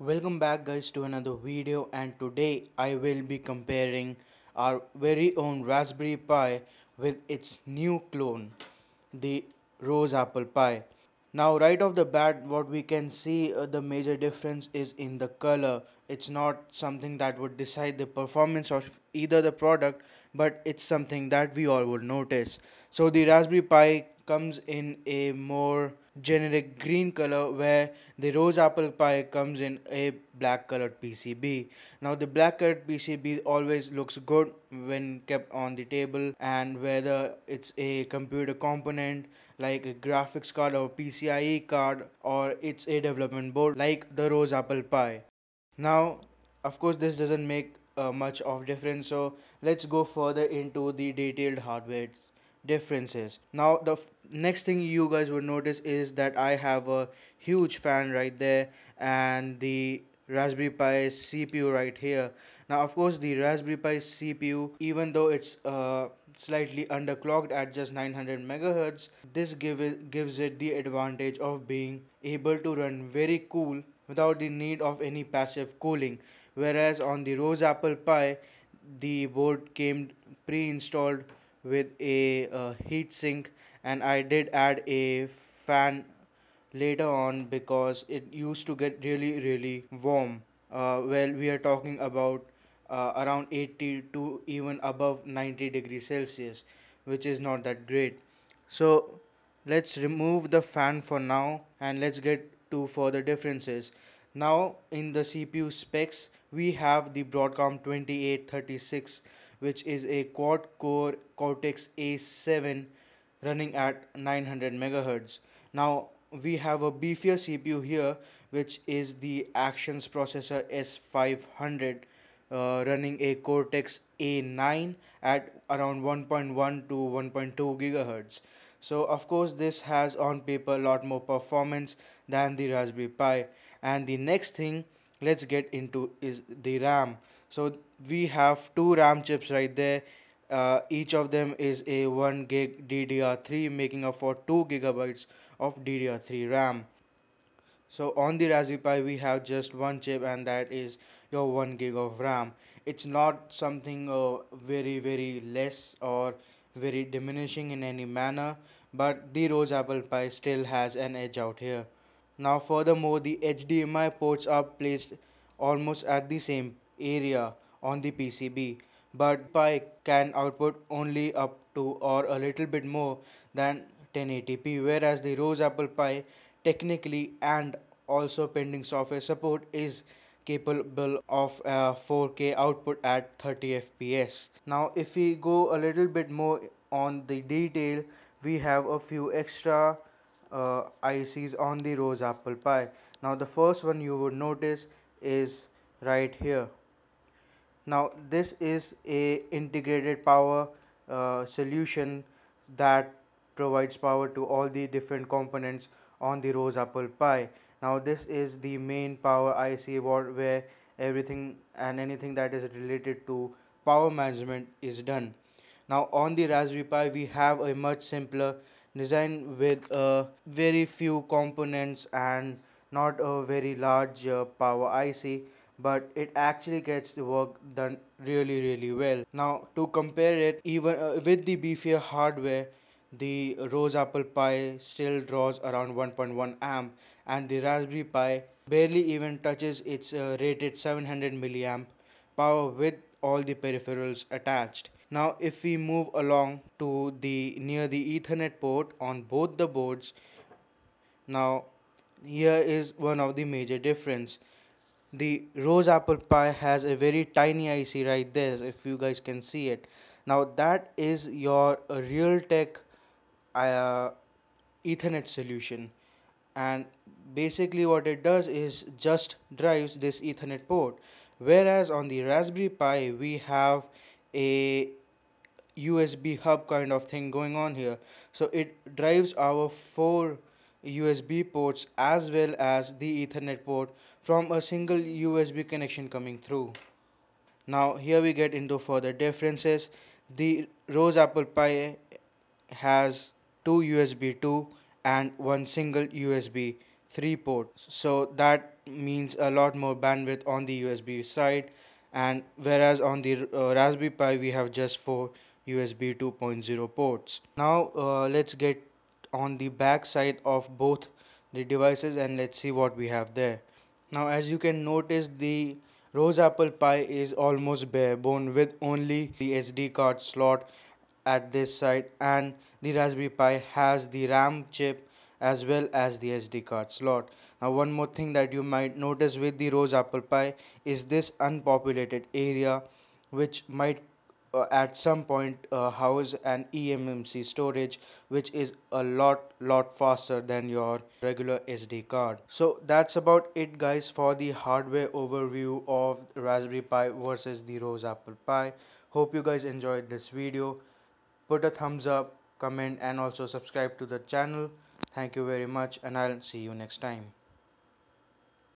Welcome back guys to another video and today I will be comparing our very own Raspberry Pi with its new clone, the Rose Apple Pi. Now right off the bat what we can see uh, the major difference is in the color. It's not something that would decide the performance of either the product but it's something that we all would notice. So the Raspberry Pi comes in a more generic green color where the rose apple pi comes in a black colored PCB. Now the black colored PCB always looks good when kept on the table and whether it's a computer component like a graphics card or PCIe card or it's a development board like the rose apple pi. Now of course this doesn't make uh, much of difference so let's go further into the detailed hardware differences. Now the next thing you guys would notice is that I have a huge fan right there and the Raspberry Pi CPU right here. Now of course the Raspberry Pi CPU even though it's uh, slightly underclocked at just 900 megahertz this give it, gives it the advantage of being able to run very cool without the need of any passive cooling. Whereas on the Rose Apple Pi the board came pre-installed with a uh, heat sink and I did add a fan later on because it used to get really really warm. Uh, well we are talking about uh, around 80 to even above 90 degrees celsius which is not that great. So let's remove the fan for now and let's get to further differences now in the cpu specs we have the broadcom 2836 which is a quad core Cortex A7 running at 900 megahertz. Now we have a beefier CPU here which is the Actions processor S500 uh, running a Cortex A9 at around 1.1 to 1.2 gigahertz. So of course this has on paper a lot more performance than the Raspberry Pi. And the next thing let's get into is the RAM. So we have two ram chips right there. Uh, each of them is a 1 gig ddr3 making up for 2 gigabytes of ddr3 ram. So on the raspberry pi we have just one chip and that is your 1 gig of ram. It's not something uh, very very less or very diminishing in any manner but the rose apple pi still has an edge out here. Now furthermore the hdmi ports are placed almost at the same area on the PCB but Pi can output only up to or a little bit more than 1080p whereas the Rose Apple Pi technically and also pending software support is capable of 4K output at 30 FPS. Now if we go a little bit more on the detail we have a few extra uh, ICs on the Rose Apple Pi. Now the first one you would notice is right here now this is a integrated power uh, solution that provides power to all the different components on the rose apple pi now this is the main power ic where everything and anything that is related to power management is done. Now on the raspberry pi we have a much simpler design with uh, very few components and not a very large uh, power ic but it actually gets the work done really really well. Now to compare it even uh, with the beefier hardware the rose apple pi still draws around 1.1 amp and the raspberry pi barely even touches its uh, rated 700 milliamp power with all the peripherals attached. Now if we move along to the near the ethernet port on both the boards now here is one of the major difference. The rose apple pi has a very tiny IC right there if you guys can see it. Now that is your Realtek uh, ethernet solution and basically what it does is just drives this ethernet port whereas on the raspberry pi we have a USB hub kind of thing going on here so it drives our four USB ports as well as the Ethernet port from a single USB connection coming through. Now here we get into further differences. The Rose Apple Pi has two USB 2 and one single USB three port. so that means a lot more bandwidth on the USB side. And whereas on the uh, Raspberry Pi we have just four USB 2.0 ports. Now uh, let's get on the back side of both the devices and let's see what we have there. Now as you can notice the Rose Apple Pi is almost bare bone with only the SD card slot at this side and the Raspberry Pi has the RAM chip as well as the SD card slot. Now one more thing that you might notice with the Rose Apple Pi is this unpopulated area which might uh, at some point uh, house an eMMC storage which is a lot lot faster than your regular SD card. So that's about it guys for the hardware overview of Raspberry Pi versus the Rose Apple Pi. Hope you guys enjoyed this video. Put a thumbs up, comment and also subscribe to the channel. Thank you very much and I'll see you next time.